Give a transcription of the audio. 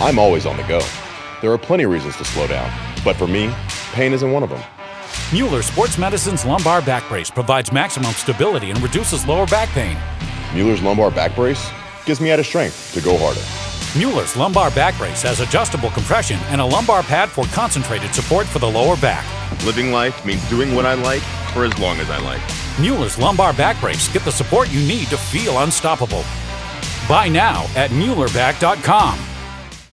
I'm always on the go. There are plenty of reasons to slow down, but for me, pain isn't one of them. Mueller Sports Medicine's lumbar back brace provides maximum stability and reduces lower back pain. Mueller's lumbar back brace gives me added strength to go harder. Mueller's lumbar back brace has adjustable compression and a lumbar pad for concentrated support for the lower back. Living life means doing what I like for as long as I like. Mueller's lumbar back brace get the support you need to feel unstoppable. Buy now at MuellerBack.com.